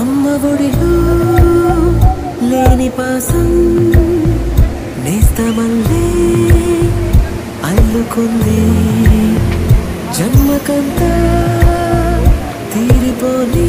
అమ్మ అంటూ లేని పాసం నేస్తమల్లే అల్లుకుంది జన్మకంతా తీరిపోని.